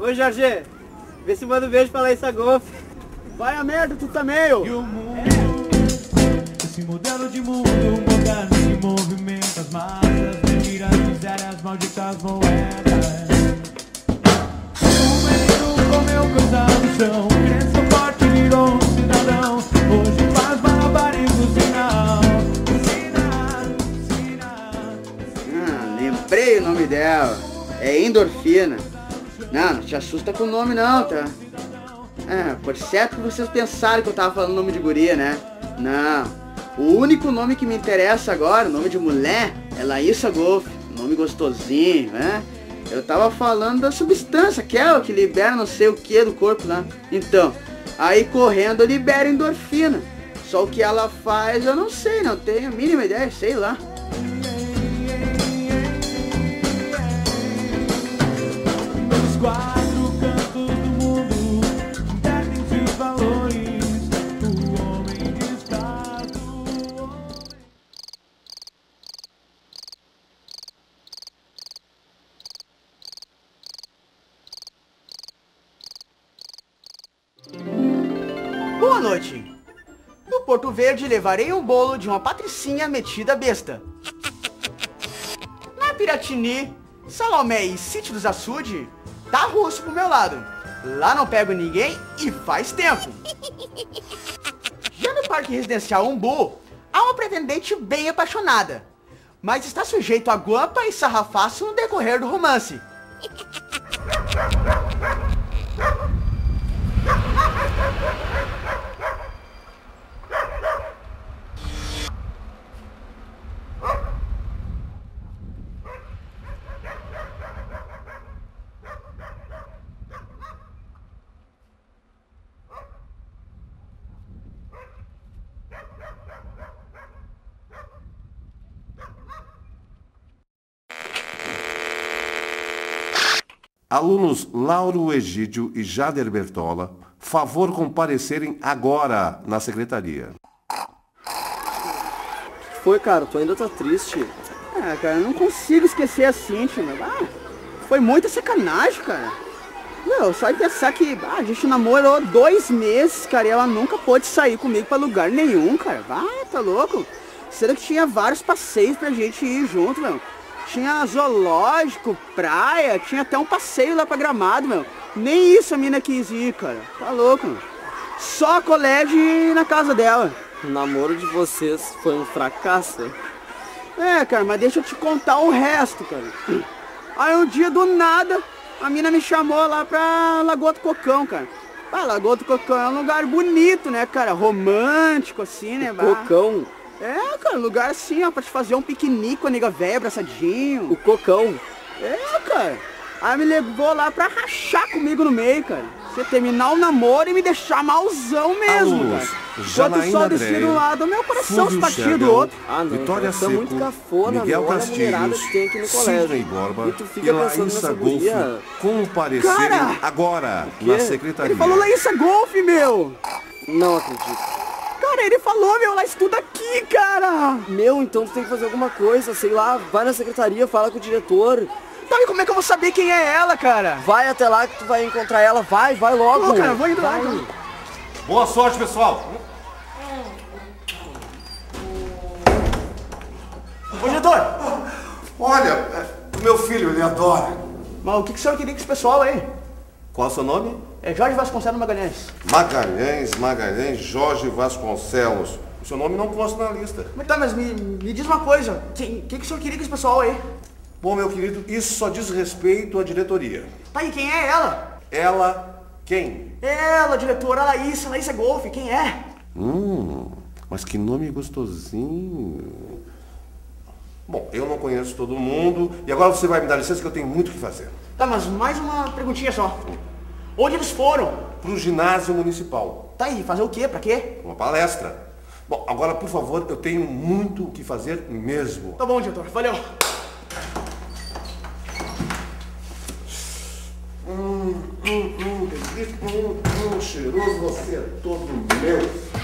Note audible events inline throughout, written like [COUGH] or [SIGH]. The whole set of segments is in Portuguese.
Ô Jorge, vê se manda um beijo pra Laísa Golf. Vai a merda, tu também, ô. E o mundo, esse modelo de mundo moderno se movimenta as massas, mentiras, misérias, malditas moedas. O menino comeu coisa no chão, cresceu forte, virou um cidadão. Hoje faz malabares no sinal, sinal, sinal. Ah, lembrei o nome dela. É endorfina. Não, não te assusta com o nome não, tá? É, por certo que vocês pensaram que eu tava falando nome de guria, né? Não. O único nome que me interessa agora, o nome de mulher, é Laísa Golf. Nome gostosinho, né? Eu tava falando da substância, aquela que libera não sei o que do corpo lá. Então, aí correndo libera endorfina. Só o que ela faz eu não sei, não tenho a mínima ideia, sei lá. Quatro cantos do mundo Entendem seus valores O homem desperta o homem Boa noite. No Porto Verde levarei um bolo de uma patricinha metida besta. Na Piratini, Salomé e Sítio dos Açude, tá russo pro meu lado. Lá não pego ninguém e faz tempo. Já no Parque Residencial Umbu, há uma pretendente bem apaixonada. Mas está sujeito a guampa e sarrafaço no decorrer do romance. Alunos Lauro Egídio e Jader Bertola, favor comparecerem agora na secretaria. Foi, cara, tu ainda tá triste. Ah, cara, eu não consigo esquecer a Cintia, meu. Ah, foi muita sacanagem, cara. Meu, só de pensar que ah, a gente namorou dois meses, cara, e ela nunca pôde sair comigo pra lugar nenhum, cara. Ah, tá louco? Sendo que tinha vários passeios pra gente ir junto, meu. Tinha zoológico, praia, tinha até um passeio lá pra gramado, meu. Nem isso a mina quis ir, cara. Tá louco, meu. Só colégio e na casa dela. O namoro de vocês foi um fracasso. É, cara, mas deixa eu te contar o resto, cara. Aí um dia do nada, a mina me chamou lá pra Lagoa do Cocão, cara. Ah, Lagoa do Cocão é um lugar bonito, né, cara? Romântico, assim, né? bah. É, cara, um lugar assim, ó, pra te fazer um piquenique com a nega velha, abraçadinho. O cocão. É, cara. Aí me levou lá pra rachar comigo no meio, cara. Você terminar o namoro e me deixar malzão mesmo, Alunos, cara. Janaína só descia de Andréia, um lado, meu coração se batia do outro. Ah, não, Vitória então tá muito Seco, cafona, Miguel meu. Castilhos, que tem aqui no colégio. Sidney Borba E tu fica pensando Laísa nessa Golf comparecerem Cara! agora na secretaria. Ele falou Laísa Golf, meu. Não acredito. Cara, ele falou, meu, ela estuda aqui, cara. Meu, então tu tem que fazer alguma coisa, sei lá, vai na secretaria, fala com o diretor. Tá, e como é que eu vou saber quem é ela, cara? Vai até lá que tu vai encontrar ela, vai, vai logo. Ô, cara, vou indo lá, Vai. então. Boa sorte, pessoal. Ô, diretor, Olha, é, o meu filho, ele adora. mas o que, que o senhor queria com esse pessoal aí? Qual é o seu nome? É Jorge Vasconcelos Magalhães. Magalhães, Magalhães, Jorge Vasconcelos. O seu nome não consta na lista. Mas tá, mas me, me diz uma coisa. O que, que, que o senhor queria com esse pessoal aí? Bom, meu querido, isso só diz respeito à diretoria. Tá, e quem é ela? Ela, quem? Ela, diretora, a Laísa, Laísa Golf, quem é? Hum, mas que nome gostosinho. Bom, eu não conheço todo mundo e agora você vai me dar licença que eu tenho muito o que fazer. Tá, mas mais uma perguntinha só. Onde eles foram? Para o ginásio municipal, Tá aí, fazer o quê? Pra quê? uma palestra. Bom, agora, por favor, eu tenho muito o que fazer mesmo. Tá bom, diretor, valeu. Hum, hum, hum, hum, hum, cheiroso, você é todo meu.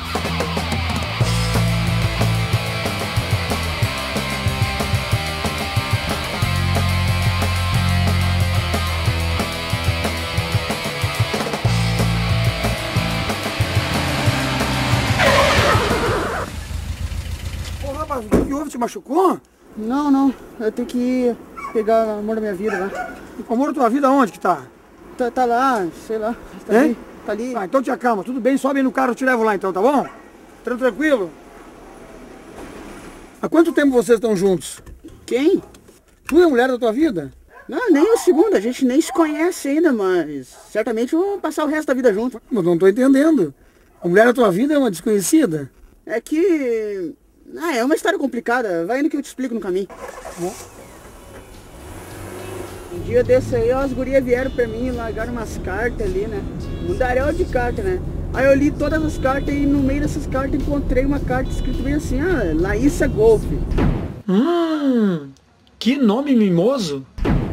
Te machucou? Não, não. Eu tenho que ir pegar o amor da minha vida lá. O amor da tua vida onde que tá? Tá, tá lá, sei lá. Tá Hein? ali. Tá ali. Ah, então te acalma, tudo bem, sobe no carro, eu te levo lá então, tá bom? Tran- Tranquilo? Há quanto tempo vocês estão juntos? Quem? Tu é a mulher da tua vida? Não, nem o segundo. A gente nem se conhece ainda, mas certamente vou passar o resto da vida junto. Mas não tô entendendo. A mulher da tua vida é uma desconhecida? É que... Ah, é uma história complicada. Vai indo que eu te explico no caminho. Um dia desse aí, ó, as gurias vieram pra mim e largaram umas cartas ali, né? Mundaréu de carta, né? Aí eu li todas as cartas e no meio dessas cartas encontrei uma carta escrita bem assim, ah, Laísa Golf. Hum, que nome mimoso.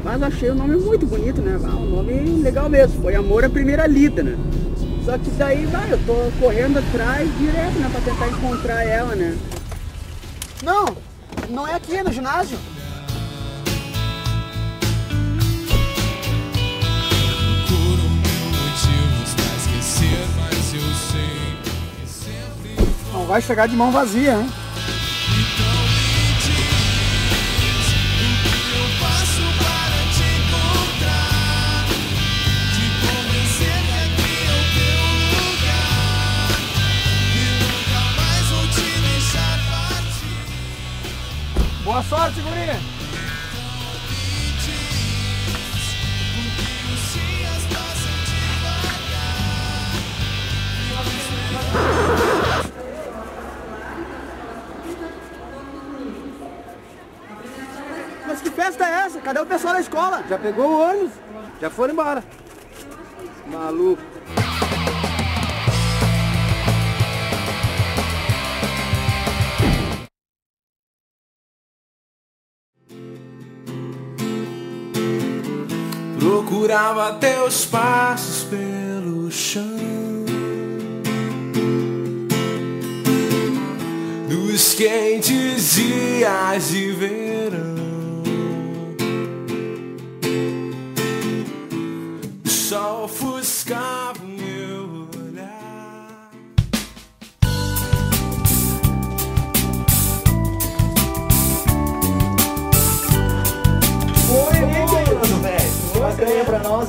Mas eu achei o nome muito bonito, né? Ah, um nome legal mesmo. Foi Amor à Primeira Lida, né? Só que daí, vai, eu tô correndo atrás direto, né? Pra tentar encontrar ela, né? Não, não é aqui, é no ginásio. Não vai chegar de mão vazia, hein? Boa sorte, guria. Mas que festa é essa? Cadê o pessoal da escola? Já pegou o ônibus? Já foram embora. Maluco. Procurava teus passos pelo chão. Dos quentes dias de verão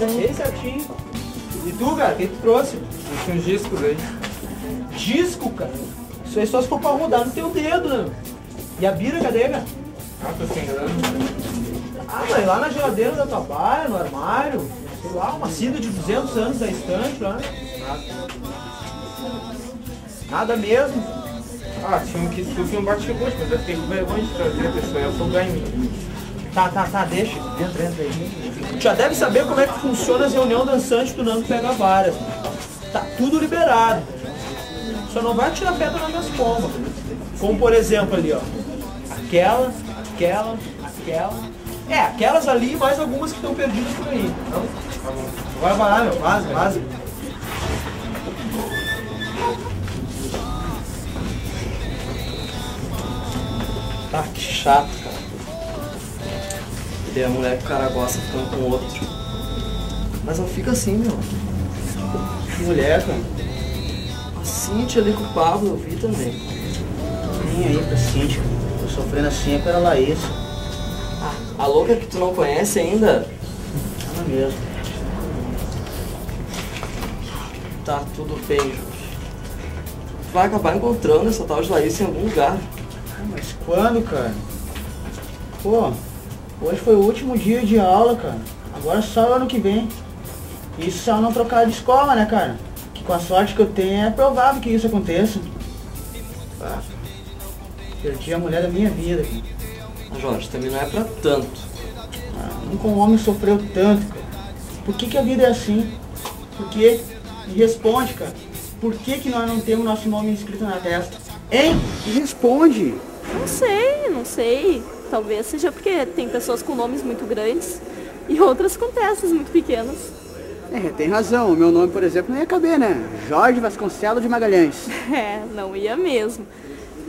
Hein? Bem certinho. E tu, cara, o que tu trouxe? Tinha uns discos aí. Disco, cara. Isso aí só se for pra rodar no teu dedo, né? E a bira, cadê, cara? Ah, tô sem grana. Ah, mas lá na geladeira da tua baia, no armário, sei lá, uma cida de 200 anos da estante lá. Nada mesmo. Ah, tinha um kisuke e um bate-gosto, mas eu fiquei com vergonha de trazer, pessoal. Eu sou ganho. Tá, tá, tá, deixa. Entra, entra aí. Já deve saber como é que funciona as reuniões dançantes do Nando Pega Varas. Tá tudo liberado. Só não vai tirar pedra nas minhas pombas. Como por exemplo ali, ó. Aquela, aquela, aquela. É, aquelas ali mais algumas que estão perdidas por aí. Então, vai, vai lá, meu. Vaza, vaza. Tá, que chato. Ter a mulher que o cara gosta ficando com outro. Mas não fica assim, meu. Mulher, cara. A Cintia ali com o Pablo, eu vi também. Nem aí pra Cintia. Tô sofrendo assim é pela Laísa. A louca que tu não conhece ainda? Ela mesmo. Tá tudo bem, Jorge. Tu vai acabar encontrando essa tal de Laís em algum lugar. Ah, Mas quando, cara? Pô, hoje foi o último dia de aula, cara. Agora só o ano que vem. Isso se ela não trocar de escola, né, cara? Que com a sorte que eu tenho é provável que isso aconteça. Ah, perdi a mulher da minha vida, cara. Jorge, também não é pra tanto. Ah, nunca um homem sofreu tanto, cara. Por que, que a vida é assim? Por quê? Me responde, cara. Por que, que nós não temos nosso nome escrito na testa? Hein? Me responde! Não sei, não sei. Talvez seja porque tem pessoas com nomes muito grandes e outras com testas muito pequenas. É, tem razão. O meu nome, por exemplo, não ia caber, né? Jorge Vasconcelos de Magalhães. [LAUGHS] É, não ia mesmo.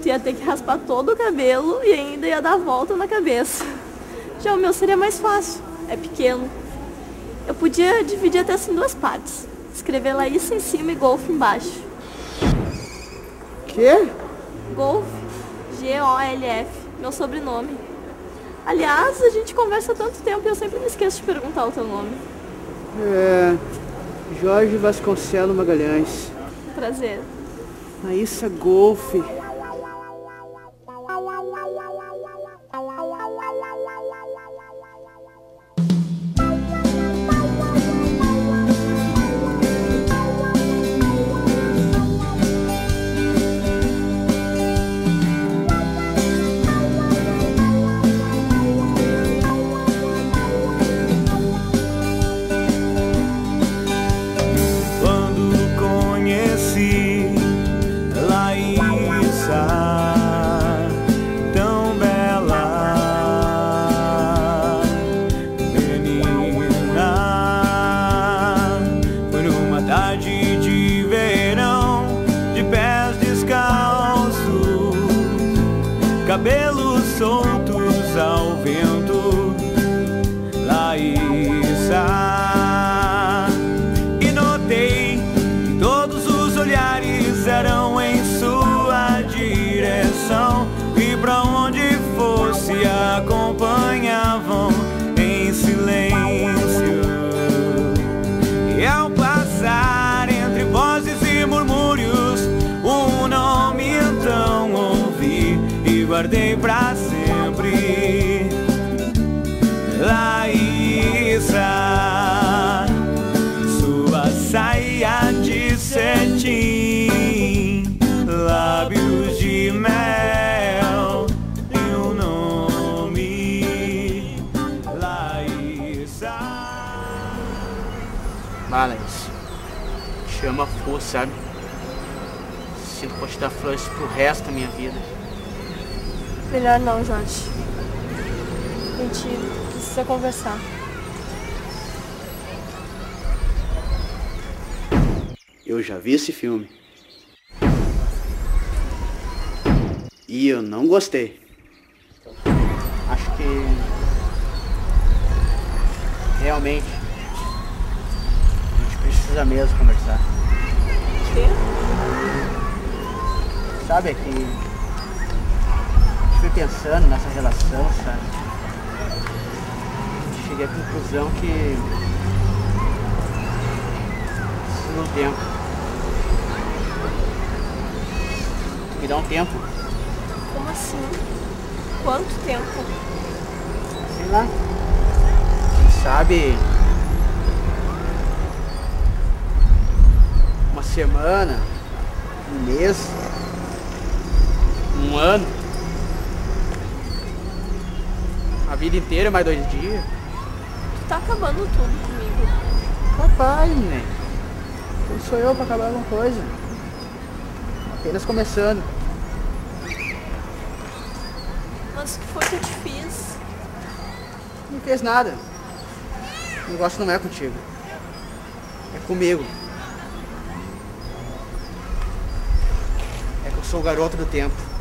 Tu ia ter que raspar todo o cabelo e ainda ia dar volta na cabeça. Já o meu seria mais fácil. É pequeno. Eu podia dividir até assim em duas partes. Escrever Laís em cima e Golf embaixo. Quê? Golf. G-O-L-F. meu sobrenome. Aliás, a gente conversa há tanto tempo e eu sempre me esqueço de perguntar o teu nome. É. Jorge Vasconcelos Magalhães. Prazer. Maíssa Golfe. Fogo, sabe? Sinto te dar flores pro resto da minha vida. Melhor não, Jorge. A gente precisa conversar. Eu já vi esse filme. E eu não gostei. Acho que realmente a gente precisa mesmo conversar. Quê? Sabe é que fui pensando nessa relação, sabe? Cheguei à conclusão que preciso de um tempo. Me dá um tempo, Como assim? Quanto tempo? sei lá. Quem sabe uma semana, um mês, um ano. A vida inteira, mais dois dias. Tu tá acabando tudo comigo. Capaz, né? Quem sou eu pra acabar alguma coisa? Apenas começando. Mas o que foi que eu te fiz? Não fez nada. O negócio não é contigo. É comigo. É que eu sou o garoto do tempo.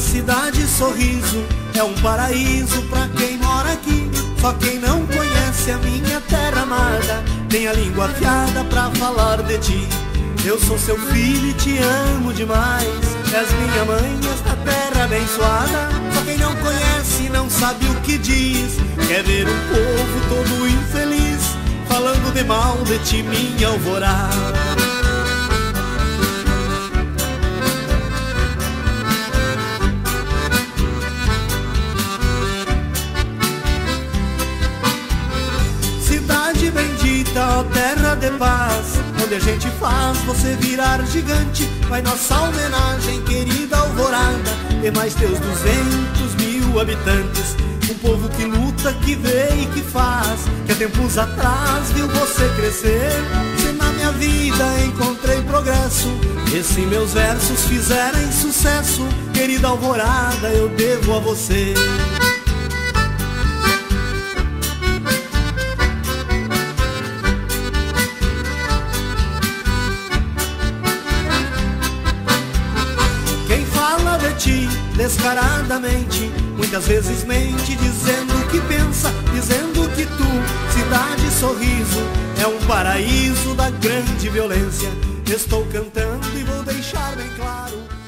cidade sorriso é um paraíso pra quem mora aqui. Só quem não conhece a minha terra amada tem a língua afiada pra falar de ti. Eu sou seu filho e te amo demais. És minha mãe, esta terra abençoada. Só quem não conhece não sabe o que diz. Quer ver um povo todo infeliz falando de mal de ti, minha alvorada. De paz, onde a gente faz você virar gigante. Vai nossa homenagem, querida alvorada, e mais teus duzentos mil habitantes. Um povo que luta, que vê e que faz, que há tempos atrás viu você crescer. Se na minha vida encontrei progresso, e se meus versos fizerem sucesso, querida alvorada, eu devo a você. Descaradamente, muitas vezes mente, dizendo o que pensa, dizendo que tu, cidade sorriso, é um paraíso da grande violência. Estou cantando e vou deixar bem claro